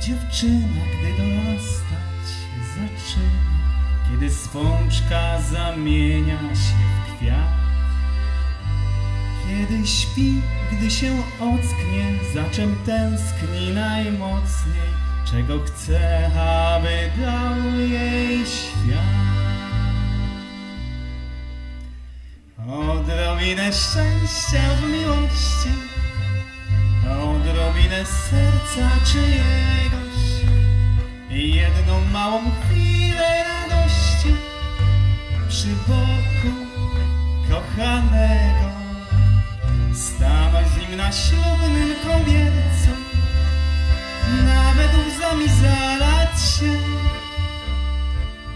dziewczyna, gdy dorastać zaczyna, kiedy spączka zamienia się w kwiat. Kiedy śpi, gdy się ocknie, za czym tęskni najmocniej, czego chce, aby dał jej świat. Odrobinę szczęścia w miłości, serca czyjegoś jedną małą chwilę radości przy boku kochanego. Stanąć z nim na ślubnym kobiercu, nawet łzami zalać się,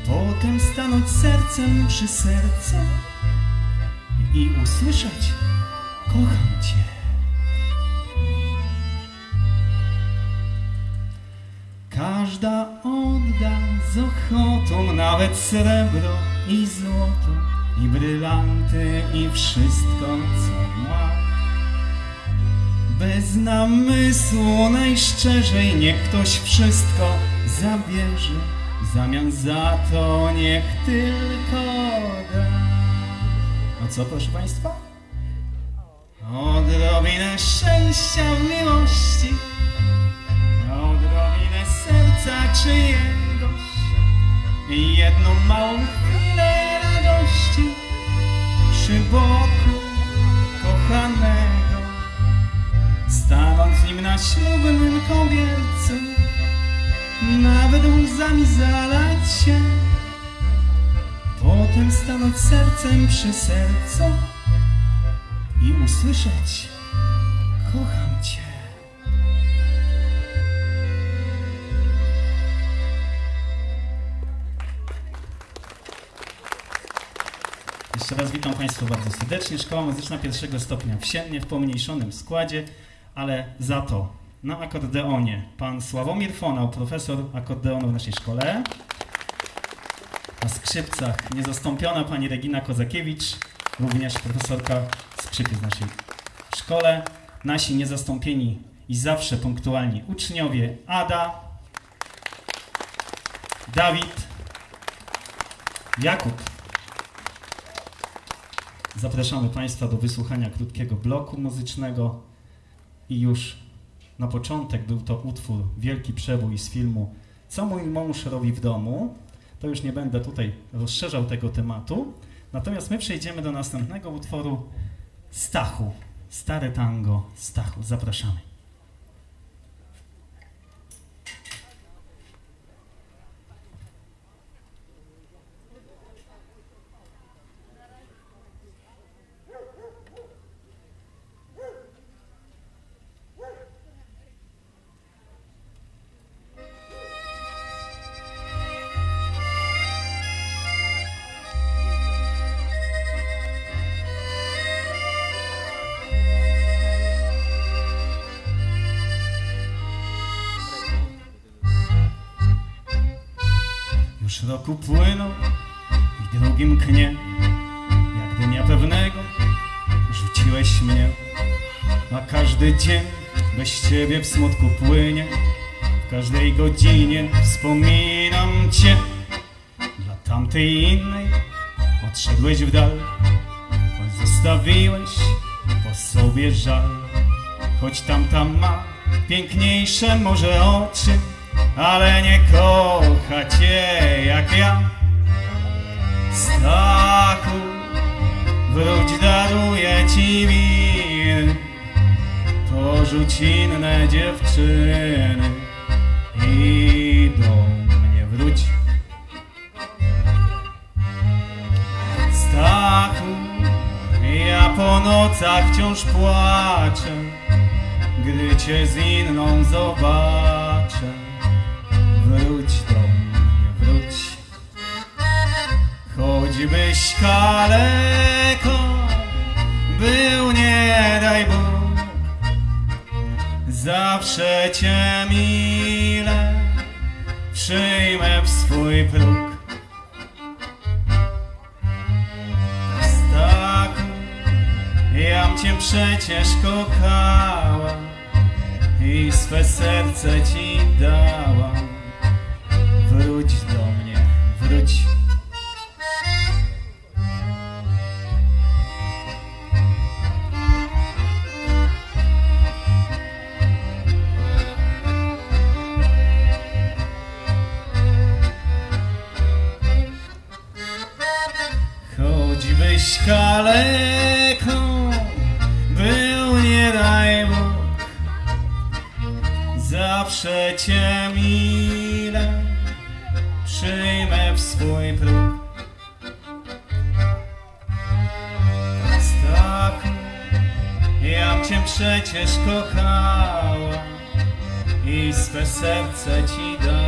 potem stanąć sercem przy sercu i usłyszeć kocham Cię. Każda odda z ochotą nawet srebro i złoto i brylanty i wszystko co ma. Bez namysłu najszczerzej niech ktoś wszystko zabierze, w zamian za to niech tylko da. No co proszę Państwa? Odrobinę szczęścia miłości, serca czyjegoś jedną małą chwilę radości przy boku kochanego. Stanąć z nim na ślubnym kobiercu, nawet łzami zalać się, potem stanąć sercem przy sercu i usłyszeć kocham Jeszcze raz witam Państwa bardzo serdecznie. Szkoła Muzyczna pierwszego stopnia w Siennie w pomniejszonym składzie, ale za to na akordeonie pan Sławomir Fonał, profesor akordeonu w naszej szkole. Na skrzypcach niezastąpiona pani Regina Kozakiewicz, również profesorka skrzypiec w naszej szkole. Nasi niezastąpieni i zawsze punktualni uczniowie Ada, Dawid, Jakub. Zapraszamy Państwa do wysłuchania krótkiego bloku muzycznego i już na początek był to utwór Wielki Przebój z filmu Co mój mąż robi w domu. To już nie będę tutaj rozszerzał tego tematu. Natomiast my przejdziemy do następnego utworu Stachu. Stare tango Stachu. Zapraszamy. Już roku płynął i drugim knie, jak dnia pewnego rzuciłeś mnie, a każdy dzień bez ciebie w smutku płynie, w każdej godzinie wspominam cię. Dla tamtej innej odszedłeś w dal, choć zostawiłeś po sobie żal, choć tamta ma piękniejsze może oczy, ale nie kocha cię jak ja. Stachu, wróć, daruję ci winy, porzuć inne dziewczyny i do mnie wróć. Stachu, ja po nocach wciąż płaczę, gdy cię z inną zobaczę Choćbyś kaleko był, nie daj Bóg, zawsze cię mile przyjmę w swój próg. Staku, jam cię przecież kochała, i swe serce ci dałam. Choćbyś kaleką był, nie daj Bóg, zawsze cię mile przyjmę w swój próg. Stachu, ja cię przecież kochałam i swe serce ci dałam.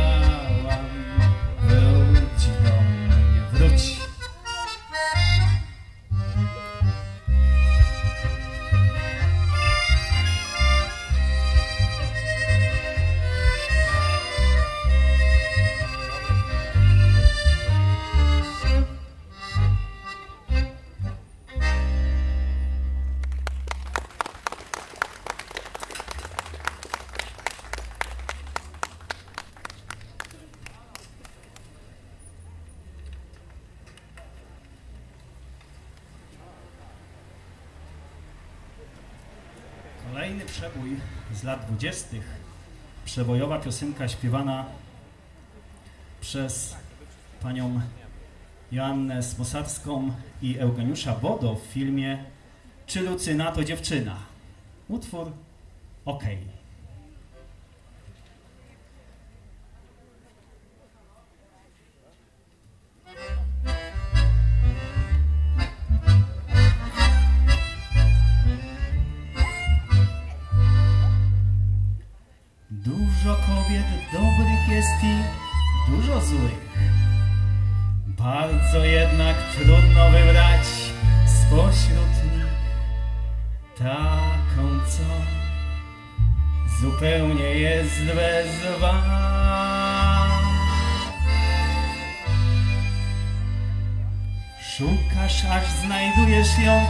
Przebój z lat dwudziestych. Przebojowa piosenka śpiewana przez panią Joannę Smosarską i Eugeniusza Bodo w filmie Czy Lucyna to dziewczyna? Utwór OK.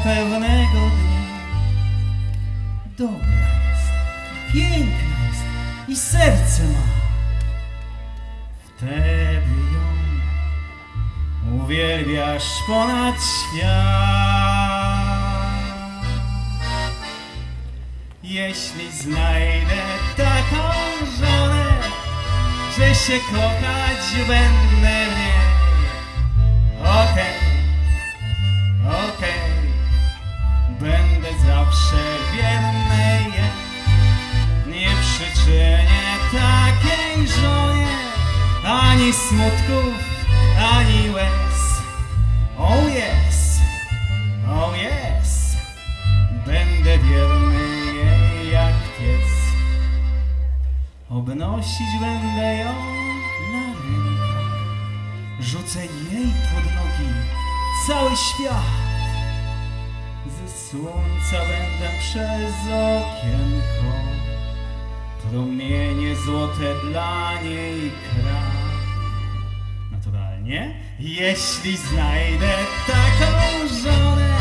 Pewnego dnia. Dobra jest, piękna jest i serce ma. Wtedy ją uwielbiasz ponad świat. Jeśli znajdę taką żonę, że się kochać będę w niej, okej, okej, ani smutków, ani łez. Oh yes, oh yes, będę wierny jej jak pies. Obnosić będę ją na rękach, rzucę jej pod nogi cały świat. Ze słońca będę przez okienko Promienie złote dla niej krak Naturalnie, jeśli znajdę taką żonę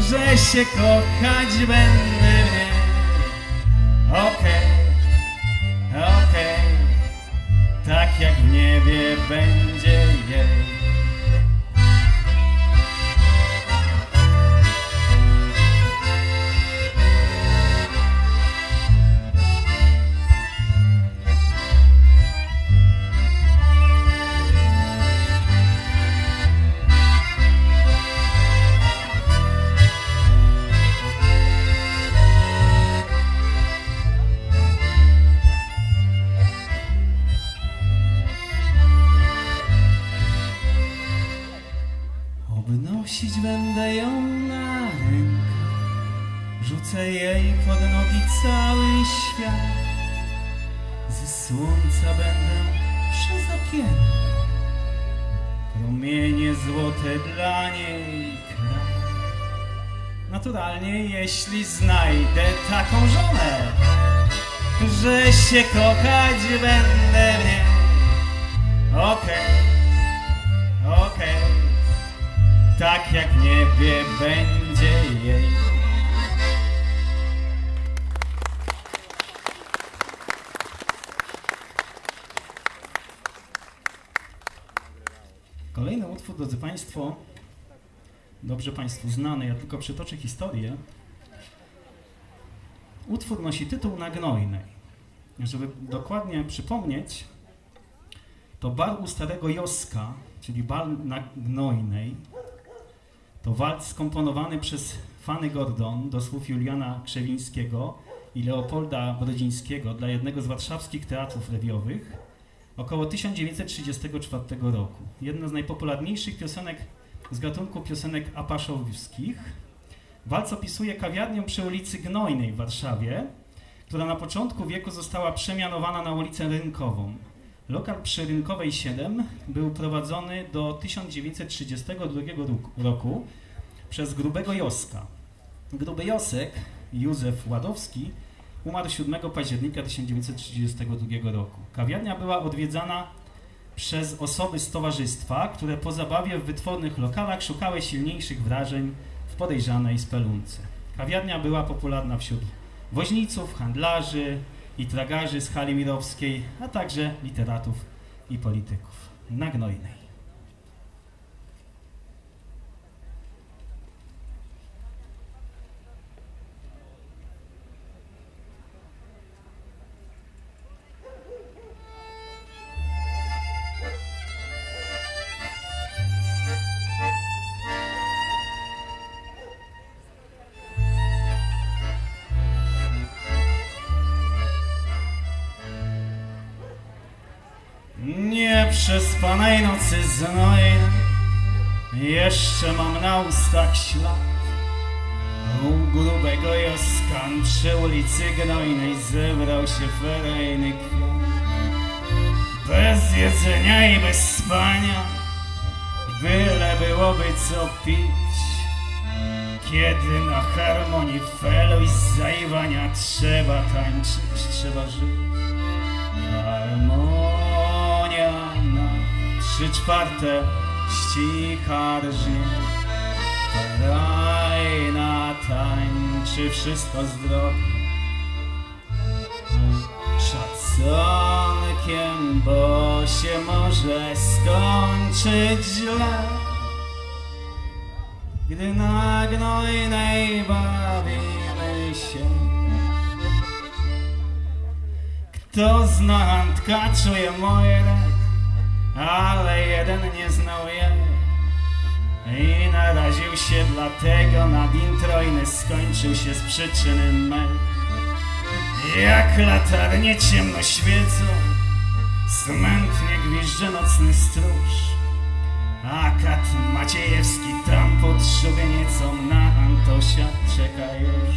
Że się kochać będę w niej Okej, okej. Tak jak w niebie będzie słońca będę przez okienko, promienie złote dla niej kraj. Naturalnie, jeśli znajdę taką żonę, że się kochać będę w niej. Okej, okej tak jak niebie będzie jej. Utwór, drodzy Państwo, dobrze Państwu znany, ja tylko przytoczę historię. Utwór nosi tytuł Na Gnojnej. Żeby dokładnie przypomnieć, to bal u Starego Joska, czyli bal na Gnojnej, to walc skomponowany przez Fanny Gordon do słów Juliana Krzewińskiego i Leopolda Brodzińskiego dla jednego z warszawskich teatrów rewiowych około 1934 roku. Jedna z najpopularniejszych piosenek z gatunku piosenek apaszowskich. Walc opisuje kawiarnię przy ulicy Gnojnej w Warszawie, która na początku wieku została przemianowana na ulicę Rynkową. Lokal przy Rynkowej 7 był prowadzony do 1932 roku przez grubego Joska. Gruby Josek, Józef Ładowski, umarł 7 października 1932 roku. Kawiarnia była odwiedzana przez osoby z towarzystwa, które po zabawie w wytwornych lokalach szukały silniejszych wrażeń w podejrzanej spelunce. Kawiarnia była popularna wśród woźniców, handlarzy i tragarzy z hali mirowskiej, a także literatów i polityków. Na Gnojnej. Przespanej nocy znojnej Jeszcze mam na ustach ślad. U grubego Joskan przy ulicy Gnojnej Zebrał się ferejny kwiat. Bez jedzenia i bez spania Byle byłoby co pić. Kiedy na harmonii felu i zajwania Trzeba tańczyć, trzeba żyć trzy czwarte ścicha. Krajna tańczy wszystko zdrowie. Szacunkiem, bo się może skończyć źle. Gdy na gnojnej bawimy się. Kto zna Antka, czuje moje ręce ale jeden nie znał jej i naraził się dlatego na introjny skończył się z przyczyny mej. Jak latarnie ciemno świecą, smętnie gwizdże nocny stróż, a kat Maciejewski tam pod szubienicą na Antosia czeka już.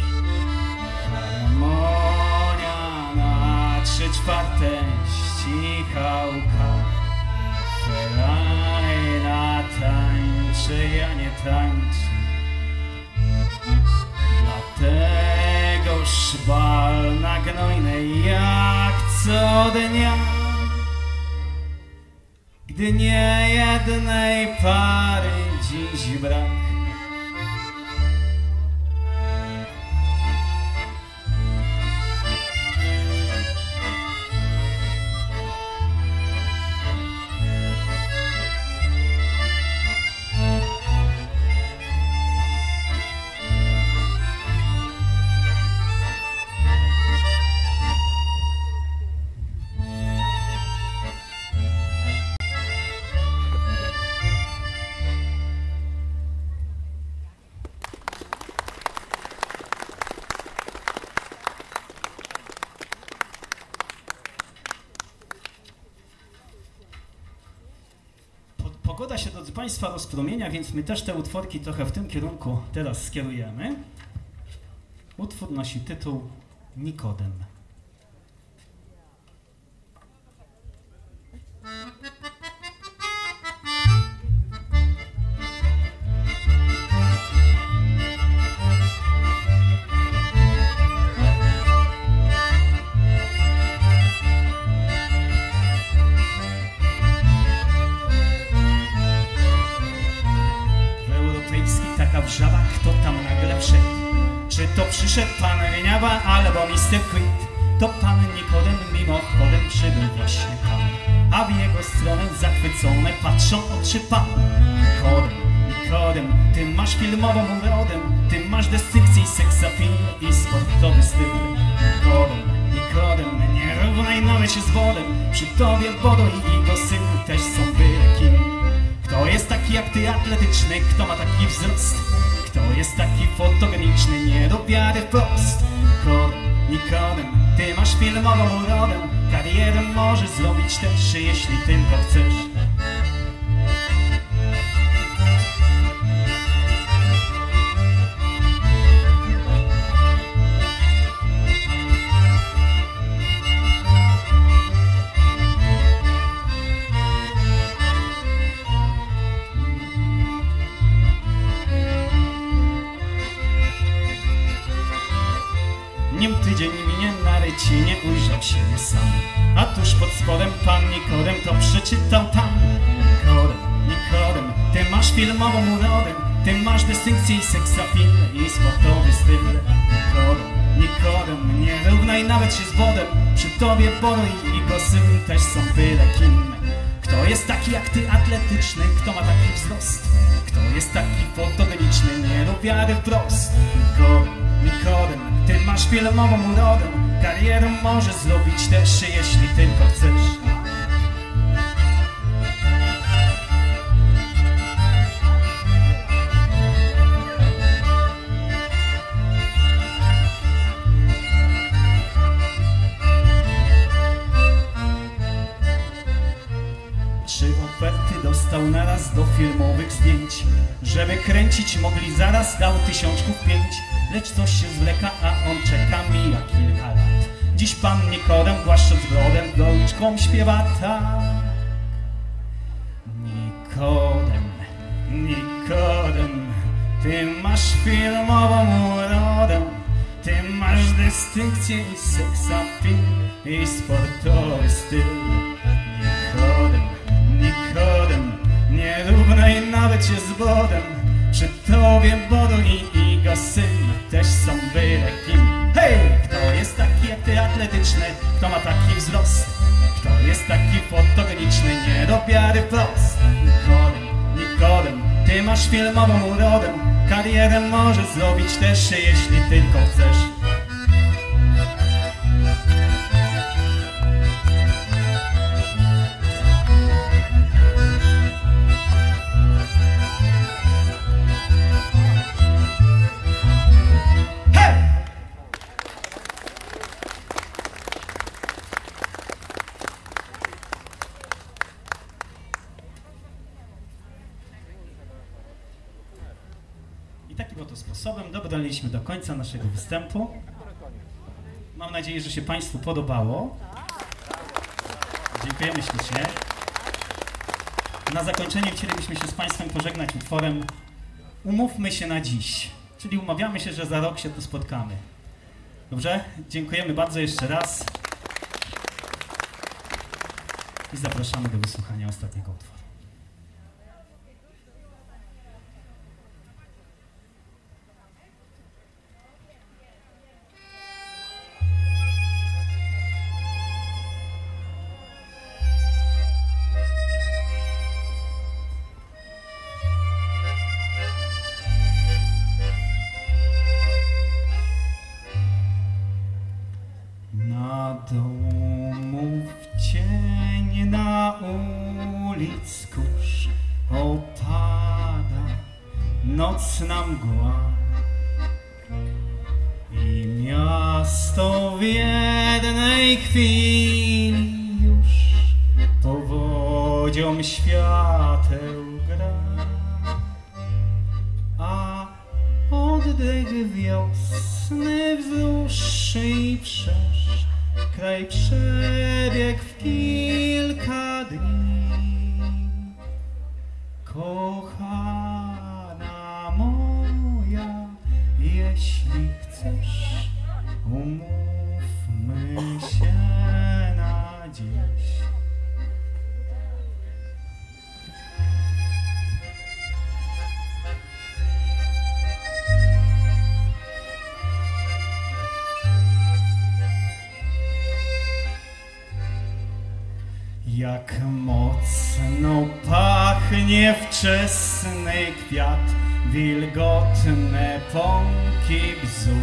Harmonia na trzy czwarte ścichałka. Ferajna tańczy, ja nie tańczę. Dlatego szbal na gnojnej jak co dnia. Gdy nie jednej pary dziś brak Państwa, rozpromienia, więc my też te utworki trochę w tym kierunku teraz skierujemy. Utwór nosi tytuł Nikodem. To pan Nikodem mimochodem przybył właśnie tam. a w jego stronę zachwycone patrzą oczy pan. Nikodem, Nikodem, ty masz filmową urodę, ty masz dystynkcję i seksapil i sportowy styl. Nikodem, Nikodem, nie równaj nawet się z wodem, przy tobie Bodo i jego syn też są byle. Kto jest taki jak ty atletyczny, kto ma taki wzrost? Jest taki fotogeniczny, nie do wiary wprost? Nikodem, Nikodem, ty masz filmową urodę, karierę możesz zrobić też, jeśli tylko chcesz. Siebie sam. A tuż pod spodem pan Nikodem to przeczytał tam. Nikodem, Nikodem, ty masz filmową urodę Ty masz dystynkcję i seksapil i sportowy styl. Nikodem, Nikodem, nie równaj nawet się z wodem Przy tobie Bono i jego syn też są byle kim. Kto jest taki jak ty atletyczny, kto ma taki wzrost? Kto jest taki fotogeniczny, nie do wiary wprost. Nikodem, Nikodem, ty masz filmową urodę Karierę możesz zrobić też, jeśli tylko chcesz. Trzy oferty dostał naraz do filmowych zdjęć. Żeby kręcić mogli zaraz dał tysiączków pięć. Lecz coś się zwleka, a on czeka kilka lat Dziś pan Nikodem głaszcząc brodem gorączką śpiewa tak. Nikodem, Nikodem Ty masz filmową urodę. Ty masz dystynkcję i seksapil I sportowy styl. Nikodem, Nikodem Nie równaj nawet się z Bodem Przy tobie Bodu i jego syn Też są byle kim. Hej! Kto jest taki jak ty atletyczny? Kto ma taki wzrost? Kto jest taki fotogeniczny? Nie do wiary prost Nikodem, Nikodem Ty masz filmową urodę Karierę możesz zrobić też, jeśli tylko chcesz dobraliśmy do końca naszego występu. Mam nadzieję, że się Państwu podobało. Dziękujemy ślicznie. Na zakończenie chcielibyśmy się z Państwem pożegnać utworem Umówmy się na dziś. Czyli umawiamy się, że za rok się tu spotkamy. Dobrze? Dziękujemy bardzo jeszcze raz. I zapraszamy do wysłuchania ostatniego utworu. Mgła i miasto w jednej chwili już powodzią świateł gra. A oddech wiosny wzruszy i przesz kraj przebiegł w kilka Jak mocno pachnie wczesny kwiat, wilgotne pąki bzu.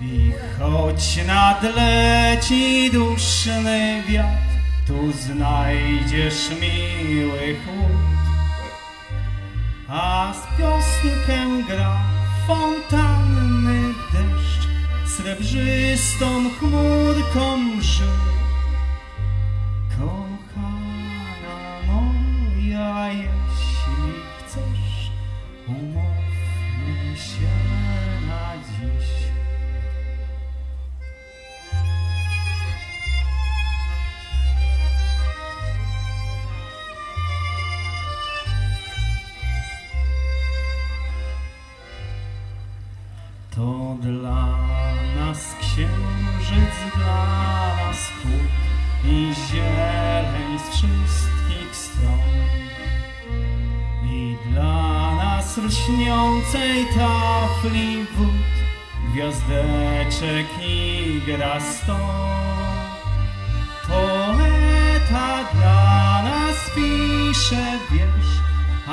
I choć nadleci duszny wiatr, tu znajdziesz miły chłód. A z piosenkę gra fontanny deszcz, srebrzystą chmurką mrzy.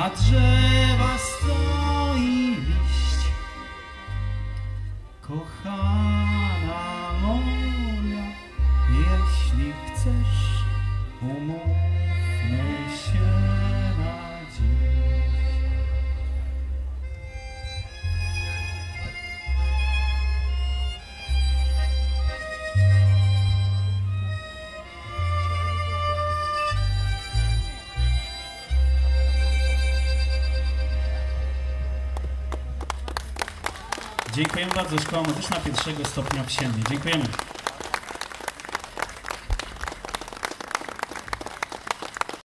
A drzewa bardzo Szkoła Medyczna pierwszego stopnia w Siennie. Dziękujemy.